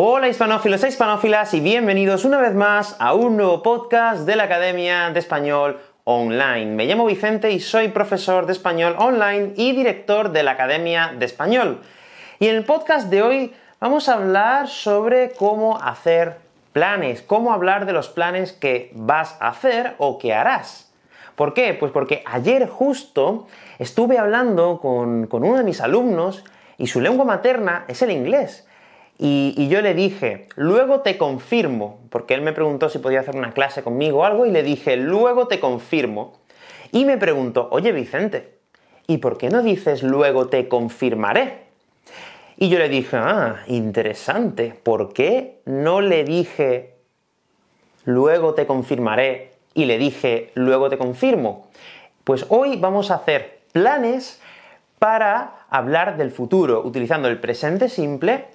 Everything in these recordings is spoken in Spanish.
Hola hispanófilos e hispanófilas y bienvenidos una vez más a un nuevo podcast de la Academia de Español Online. Me llamo Vicente y soy profesor de español online y director de la Academia de Español. Y en el podcast de hoy vamos a hablar sobre cómo hacer planes, cómo hablar de los planes que vas a hacer o que harás. ¿Por qué? Pues porque ayer justo estuve hablando con, con uno de mis alumnos y su lengua materna es el inglés. Y, yo le dije, luego te confirmo, porque él me preguntó si podía hacer una clase conmigo o algo, y le dije, luego te confirmo. Y me preguntó, oye Vicente, ¿y por qué no dices luego te confirmaré? Y yo le dije, ah, interesante, ¿por qué no le dije luego te confirmaré y le dije luego te confirmo? Pues hoy vamos a hacer planes para hablar del futuro, utilizando el presente simple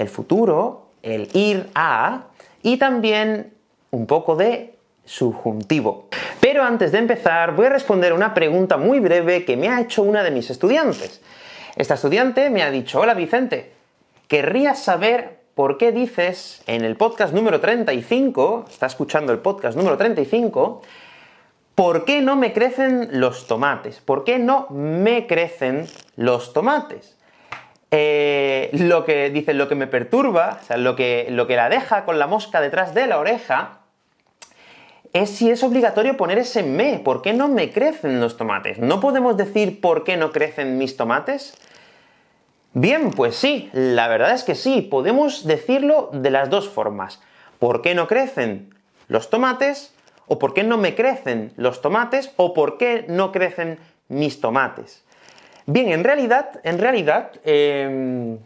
el futuro, el ir a y también un poco de subjuntivo. Pero antes de empezar, voy a responder una pregunta muy breve que me ha hecho una de mis estudiantes. Esta estudiante me ha dicho, hola Vicente, querría saber por qué dices en el podcast número 35, está escuchando el podcast número 35, ¿por qué no me crecen los tomates? ¿Por qué no me crecen los tomates? Eh, lo que dice, lo que me perturba, o sea, lo que, lo que la deja con la mosca detrás de la oreja, es si es obligatorio poner ese me. ¿Por qué no me crecen los tomates? ¿No podemos decir por qué no crecen mis tomates? Bien, pues sí, la verdad es que sí, podemos decirlo de las dos formas. ¿Por qué no crecen los tomates? ¿O por qué no me crecen los tomates? ¿O por qué no crecen mis tomates? Bien, en realidad, en realidad, em,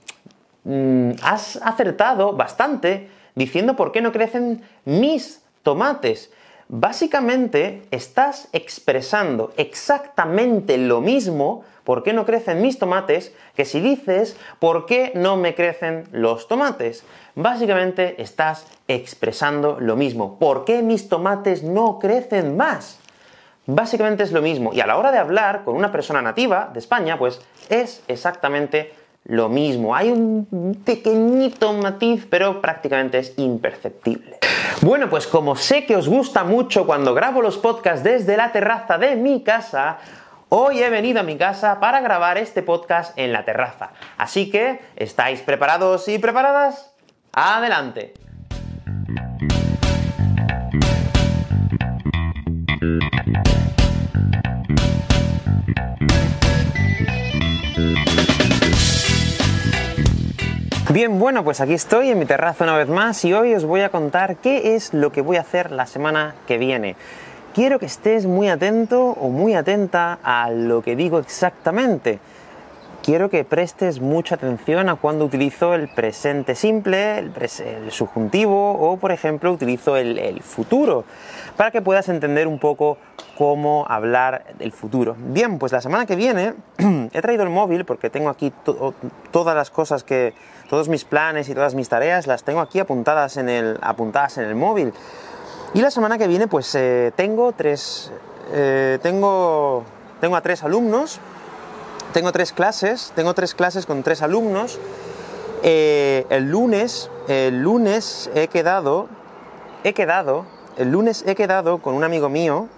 mm, has acertado bastante diciendo por qué no crecen mis tomates. Básicamente estás expresando exactamente lo mismo por qué no crecen mis tomates que si dices por qué no me crecen los tomates. Básicamente estás expresando lo mismo. ¿Por qué mis tomates no crecen más? Básicamente es lo mismo. Y a la hora de hablar con una persona nativa de España, pues es exactamente lo mismo. Hay un pequeñito matiz, pero prácticamente es imperceptible. Bueno, pues como sé que os gusta mucho cuando grabo los podcasts desde la terraza de mi casa, hoy he venido a mi casa para grabar este podcast en la terraza. Así que, ¿estáis preparados y preparadas? ¡Adelante! Bien, bueno, pues aquí estoy en mi terraza una vez más y hoy os voy a contar qué es lo que voy a hacer la semana que viene. Quiero que estés muy atento o muy atenta a lo que digo exactamente. Quiero que prestes mucha atención a cuando utilizo el presente simple, el, subjuntivo o, por ejemplo, utilizo el, futuro, para que puedas entender un poco cómo hablar del futuro. Bien, pues la semana que viene he traído el móvil porque tengo aquí todas las cosas que, todos mis planes y todas mis tareas las tengo aquí apuntadas en el, apuntadas en el móvil. Y la semana que viene pues eh, tengo tres, eh, tengo, tengo a tres alumnos, tengo tres clases, tengo tres clases con tres alumnos. Eh, el lunes, el lunes he quedado, he quedado, el lunes he quedado con un amigo mío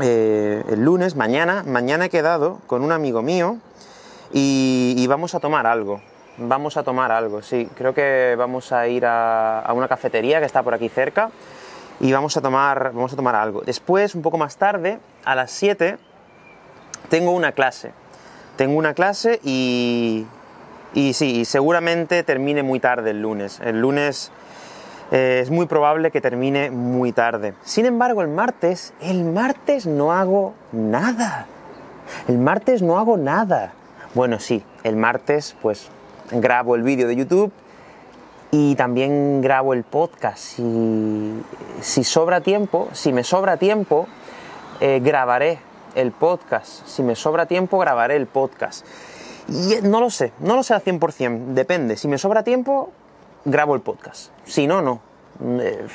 eh, el lunes, mañana, mañana he quedado con un amigo mío y, vamos a tomar algo. Vamos a tomar algo, sí. Creo que vamos a ir a, una cafetería que está por aquí cerca y vamos a tomar, vamos a tomar algo. Después, un poco más tarde, a las 7, tengo una clase. Tengo una clase y, y sí, seguramente termine muy tarde el lunes. El lunes eh, es muy probable que termine muy tarde. Sin embargo, el martes, el martes no hago nada. El martes no hago nada. Bueno, sí, el martes pues grabo el vídeo de YouTube y también grabo el podcast. Si, si sobra tiempo, si me sobra tiempo, eh, grabaré el podcast. Si me sobra tiempo, grabaré el podcast. Y eh, no lo sé, no lo sé al 100%, depende. Si me sobra tiempo, grabo el podcast. Si no, no. Eh,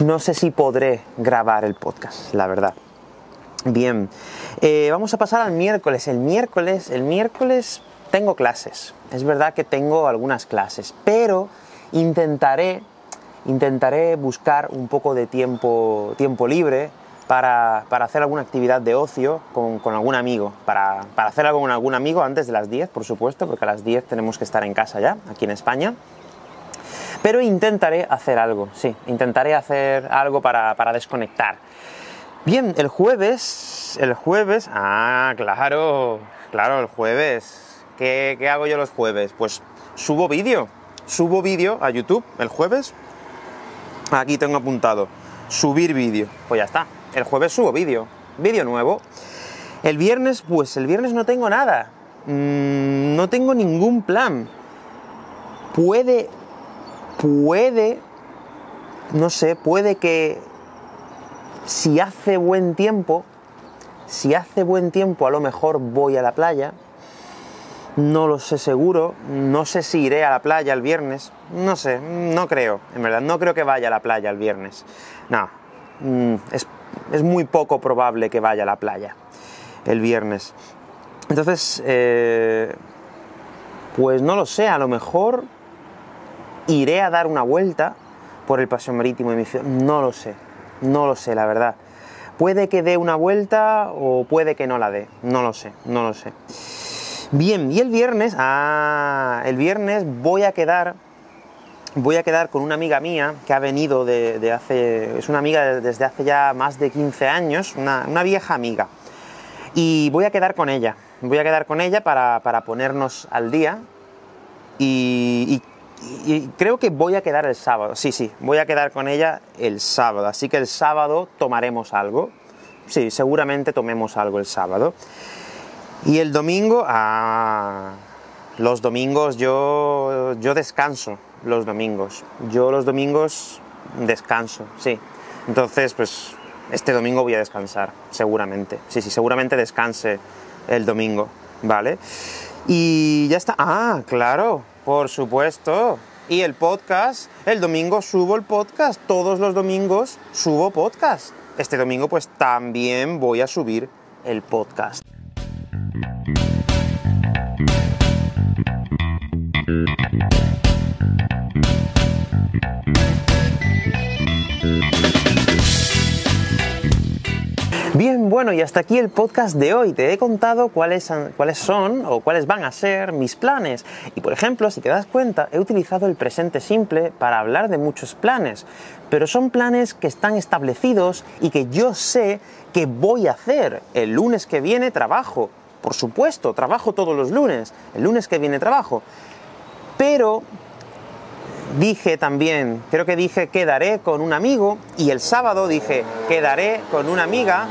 no sé si podré grabar el podcast, la verdad. Bien, eh, vamos a pasar al miércoles. El miércoles, el miércoles tengo clases, es verdad que tengo algunas clases, pero intentaré, intentaré buscar un poco de tiempo, tiempo libre para, hacer alguna actividad de ocio con, algún amigo, para, hacer algo con algún amigo antes de las 10, por supuesto, porque a las 10 tenemos que estar en casa ya, aquí en España. Pero intentaré hacer algo, sí, intentaré hacer algo para, desconectar. Bien, el jueves, el jueves, ah, claro, claro, el jueves. ¿Qué, qué hago yo los jueves? Pues subo vídeo, subo vídeo a YouTube el jueves. Aquí tengo apuntado, subir vídeo. Pues ya está, el jueves subo vídeo, vídeo nuevo. El viernes, pues el viernes no tengo nada. Mm, no tengo ningún plan. Puede, puede, no sé, puede que si hace buen tiempo, si hace buen tiempo a lo mejor voy a la playa. No lo sé seguro, no sé si iré a la playa el viernes, no sé, no creo, en verdad, no creo que vaya a la playa el viernes. No, mm, es muy poco probable que vaya a la playa el viernes. Entonces, eh, pues no lo sé, a lo mejor iré a dar una vuelta por el paseo marítimo de mi ciudad. No lo sé, no lo sé, la verdad. Puede que dé una vuelta o puede que no la dé. No lo sé, no lo sé. Bien, y el viernes, ah, el viernes voy a quedar voy a quedar con una amiga mía que ha venido de, hace, es una amiga desde hace ya más de 15 años, una, vieja amiga. Y voy a quedar con ella, voy a quedar con ella para, ponernos al día y, creo que voy a quedar el sábado, sí, sí, voy a quedar con ella el sábado, así que el sábado tomaremos algo, sí, seguramente tomemos algo el sábado. Y el domingo, ah, los domingos yo, yo descanso, los domingos. Yo los domingos descanso, sí. Entonces, pues este domingo voy a descansar, seguramente. Sí, sí, seguramente descanse el domingo, ¿vale? Y ya está. Ah, claro, por supuesto. Y el podcast, el domingo subo el podcast, todos los domingos subo podcast. Este domingo pues también voy a subir el podcast. Bien, bueno, y hasta aquí el podcast de hoy. Te he contado cuáles, cuáles son o cuáles van a ser mis planes. Y por ejemplo, si te das cuenta, he utilizado el presente simple para hablar de muchos planes. Pero son planes que están establecidos y que yo sé que voy a hacer. El lunes que viene trabajo. Por supuesto, trabajo todos los lunes. El lunes que viene trabajo. Pero dije también, creo que dije quedaré con un amigo y el sábado dije quedaré con una amiga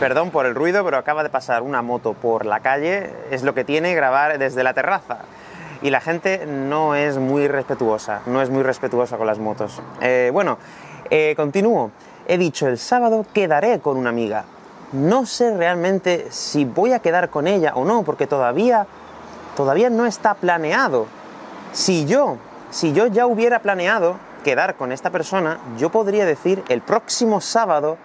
perdón por el ruido, pero acaba de pasar una moto por la calle, es lo que tiene grabar desde la terraza. Y la gente no es muy respetuosa, no es muy respetuosa con las motos. Eh, bueno, eh, continúo. He dicho el sábado quedaré con una amiga. No sé realmente si voy a quedar con ella o no, porque todavía, todavía no está planeado. Si yo, si yo ya hubiera planeado quedar con esta persona, yo podría decir el próximo sábado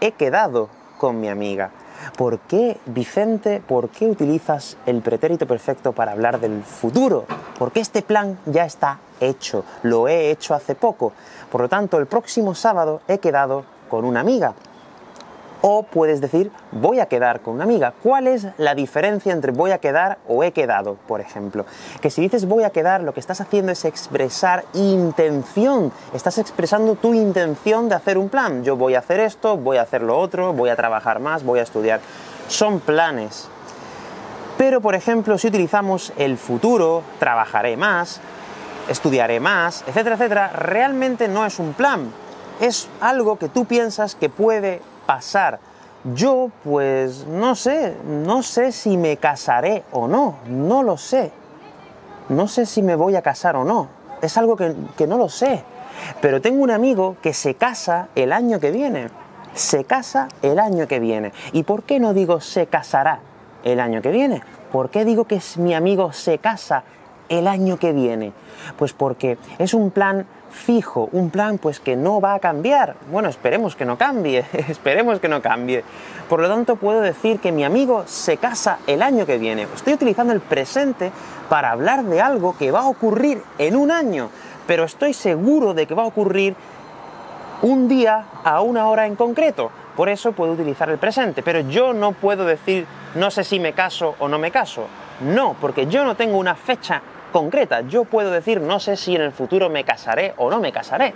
he quedado con mi amiga. ¿Por qué, Vicente, por qué utilizas el pretérito perfecto para hablar del futuro? Porque este plan ya está hecho, lo he hecho hace poco. Por lo tanto, el próximo sábado he quedado con una amiga. O puedes decir, voy a quedar con una amiga. ¿Cuál es la diferencia entre voy a quedar o he quedado, por ejemplo? Que si dices voy a quedar, lo que estás haciendo es expresar intención. Estás expresando tu intención de hacer un plan. Yo voy a hacer esto, voy a hacer lo otro, voy a trabajar más, voy a estudiar. Son planes. Pero, por ejemplo, si utilizamos el futuro, trabajaré más, estudiaré más, etcétera, etcétera, realmente no es un plan. Es algo que tú piensas que puede pasar. Yo, pues, no sé, no sé si me casaré o no, no lo sé. No sé si me voy a casar o no. Es algo que, que no lo sé. Pero tengo un amigo que se casa el año que viene. Se casa el año que viene. ¿Y por qué no digo se casará el año que viene? ¿Por qué digo que mi amigo se casa el año que viene? Pues porque es un plan fijo, un plan pues que no va a cambiar. Bueno, esperemos que no cambie, esperemos que no cambie. Por lo tanto, puedo decir que mi amigo se casa el año que viene. Estoy utilizando el presente para hablar de algo que va a ocurrir en un año, pero estoy seguro de que va a ocurrir un día a una hora en concreto. Por eso puedo utilizar el presente, pero yo no puedo decir no sé si me caso o no me caso. No, porque yo no tengo una fecha concreta. Yo puedo decir no sé si en el futuro me casaré o no me casaré.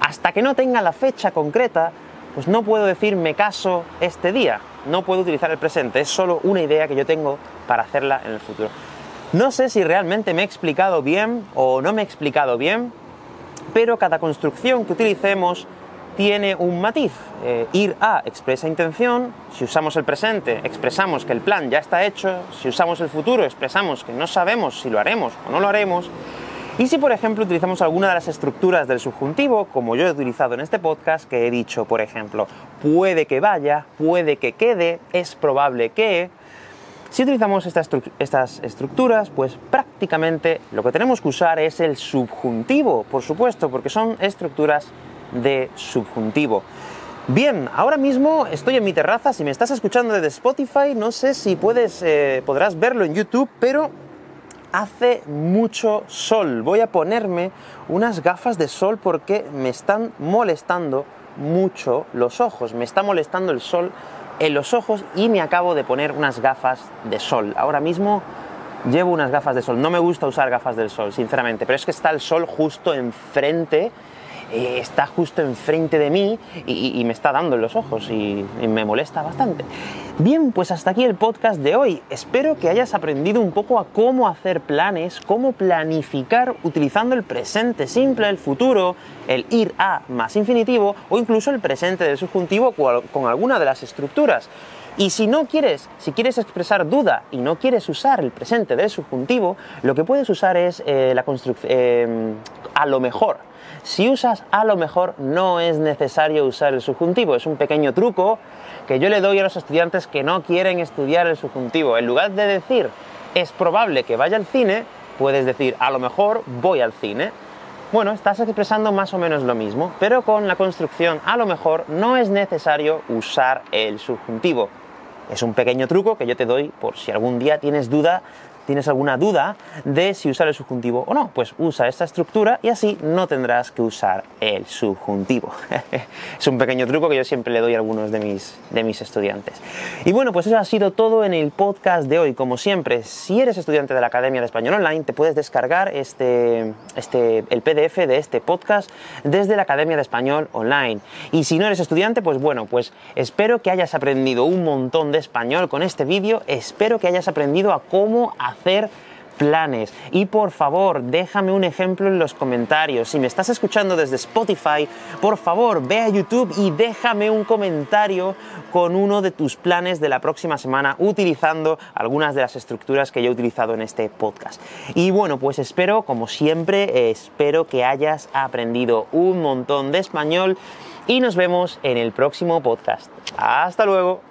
Hasta que no tenga la fecha concreta, pues no puedo decir me caso este día. No puedo utilizar el presente. Es solo una idea que yo tengo para hacerla en el futuro. No sé si realmente me he explicado bien o no me he explicado bien, pero cada construcción que utilicemos tiene un matiz. Eh, ir a expresa intención, si usamos el presente expresamos que el plan ya está hecho, si usamos el futuro expresamos que no sabemos si lo haremos o no lo haremos, y si por ejemplo utilizamos alguna de las estructuras del subjuntivo, como yo he utilizado en este podcast, que he dicho, por ejemplo, puede que vaya, puede que quede, es probable que, si utilizamos estas, estas, estructuras, pues prácticamente lo que tenemos que usar es el subjuntivo, por supuesto, porque son estructuras de subjuntivo. Bien, ahora mismo estoy en mi terraza, si me estás escuchando desde Spotify, no sé si puedes, eh, podrás verlo en YouTube, pero hace mucho sol. Voy a ponerme unas gafas de sol porque me están molestando mucho los ojos, me está molestando el sol en los ojos y me acabo de poner unas gafas de sol. Ahora mismo llevo unas gafas de sol. No me gusta usar gafas del sol, sinceramente, pero es que está el sol justo enfrente eh, está justo enfrente de mí y, me está dando en los ojos y, me molesta bastante. Bien, pues hasta aquí el podcast de hoy. Espero que hayas aprendido un poco a cómo hacer planes, cómo planificar utilizando el presente simple, el futuro, el ir a más infinitivo o incluso el presente del subjuntivo con alguna de las estructuras. Y si no quieres, si quieres expresar duda y no quieres usar el presente del subjuntivo, lo que puedes usar es eh, la construcción, eh, a lo mejor. Si usas a lo mejor no es necesario usar el subjuntivo, es un pequeño truco que yo le doy a los estudiantes que no quieren estudiar el subjuntivo. En lugar de decir es probable que vaya al cine, puedes decir a lo mejor voy al cine. Bueno, estás expresando más o menos lo mismo, pero con la construcción a lo mejor no es necesario usar el subjuntivo. Es un pequeño truco que yo te doy por si algún día tienes duda tienes alguna duda de si usar el subjuntivo o no, pues usa esta estructura y así no tendrás que usar el subjuntivo. es un pequeño truco que yo siempre le doy a algunos de mis, de mis estudiantes. Y bueno, pues eso ha sido todo en el podcast de hoy. Como siempre, si eres estudiante de la Academia de Español Online, te puedes descargar este, este, el PDF de este podcast desde la Academia de Español Online. Y si no eres estudiante, pues bueno, pues espero que hayas aprendido un montón de español con este vídeo. Espero que hayas aprendido a cómo hacer hacer planes. Y por favor, déjame un ejemplo en los comentarios. Si me estás escuchando desde Spotify, por favor, ve a YouTube y déjame un comentario con uno de tus planes de la próxima semana utilizando algunas de las estructuras que yo he utilizado en este podcast. Y bueno, pues espero, como siempre, espero que hayas aprendido un montón de español y nos vemos en el próximo podcast. Hasta luego.